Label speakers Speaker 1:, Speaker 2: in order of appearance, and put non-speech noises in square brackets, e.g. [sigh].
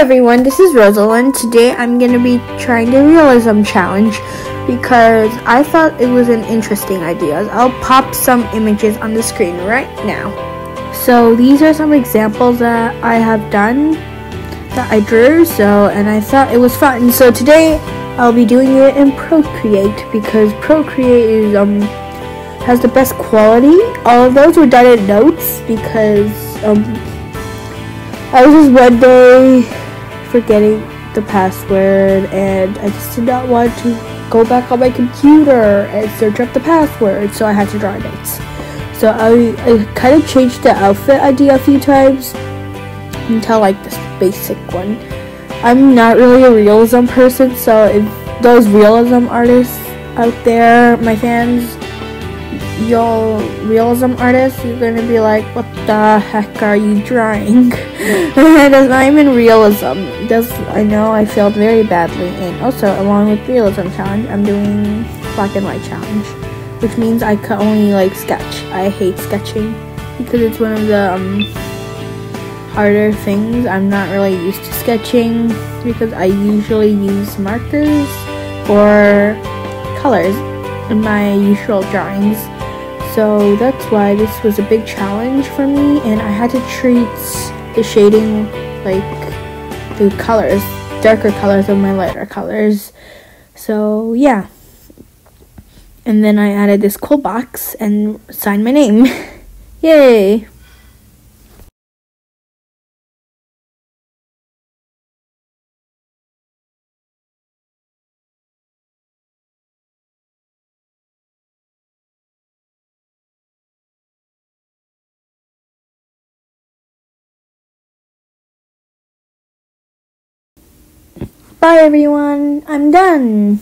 Speaker 1: everyone, this is Rosalynne. Today I'm going to be trying the realism challenge because I thought it was an interesting idea. I'll pop some images on the screen right now. So these are some examples that I have done that I drew so and I thought it was fun. So today I'll be doing it in Procreate because Procreate is um has the best quality. All of those were done in notes because um I was just one day forgetting the password and I just did not want to go back on my computer and search up the password so I had to draw notes. So I, I kind of changed the outfit idea a few times until like this basic one. I'm not really a realism person so if those realism artists out there, my fans, y'all realism artists, you're gonna be like, what the heck are you drawing? [laughs] That's not even realism. That's I know I failed very badly. And also, along with realism challenge, I'm doing black and white challenge, which means I can only like sketch. I hate sketching because it's one of the um, harder things. I'm not really used to sketching because I usually use markers or colors in my usual drawings. So that's why this was a big challenge for me and I had to treat the shading like the colors, darker colors of my lighter colors. So yeah. And then I added this cool box and signed my name. [laughs] Yay! Bye everyone, I'm done.